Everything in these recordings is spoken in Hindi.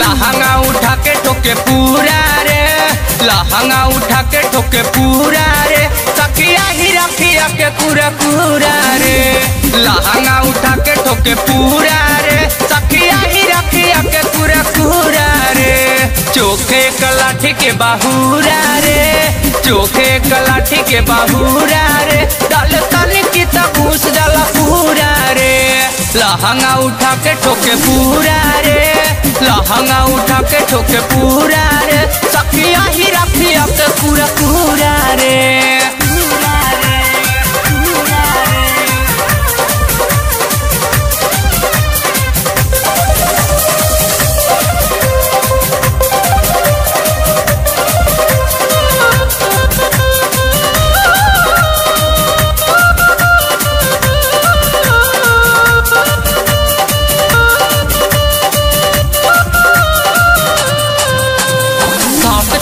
लहंगा उठा के ठोके पूरा रे, लहंगा उठा के ठोके पूरा रे, सखिया ही रखिया के पूरा पूरा रे। के पूरा रे। सखिया ही रखिया के पूरा पूरा रे। चोखे कलाठी के बाहुरा रे। चोखे कलाठी के बाहुरा रे। डाल तनी की तबूस डाला पूरा रे। लहंगा उठा के ठोके पूरा रे। लहंगा उठा के ठोके पूरा रे। सखिया ही रखिया के पूरा पूरा रे।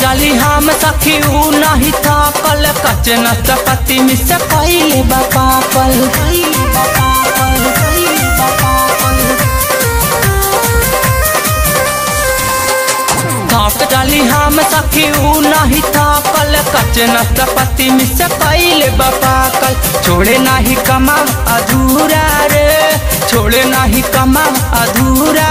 जाली हम सखी, ऊ नहीं कच नचपति मिस कैले बापापल थक जाली हम सखी, ऊ नहीं कच नचपति मिस कैले बापाकल छोड़े नहीं कमा अधूरा रे, छोड़े नहीं कमा अधूरा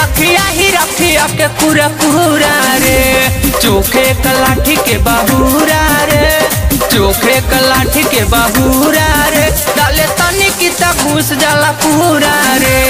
सखिया ही रखिया के पूरा पूरा रे। चोखे कलाठी के बाबूरा रे। चोखे कलाठी के बाबूरा रे। डाले तनी की घुस जाला पूरा रे।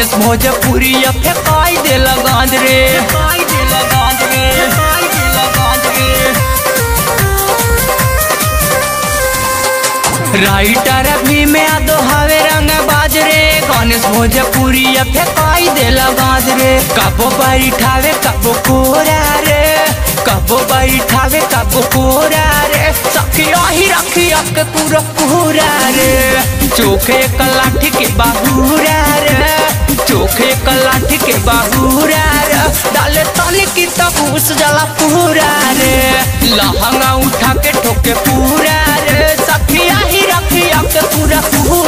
गणेश भोजपुरी काई दे लगाज दे लगाज रे। दे राइटर भी में आदो हावे रंग बाज रे। गणेश भोजपुरी अफे काई दे लगाज रे। कबो बैठावे, कबो कोरा रे। कबो बैठावे, कबो कोरा रे। सखिया ही रखिया के पूरा पूरा रे। चोखे कलाठी के बाहुरा रे। चोखे कलाठ के बहुरा रे। डाले तनी की तब उस जला पूरा रे। लहंगा उठा के ठोके पूरा रे। सखिया ही रखिया के पूरा पूरा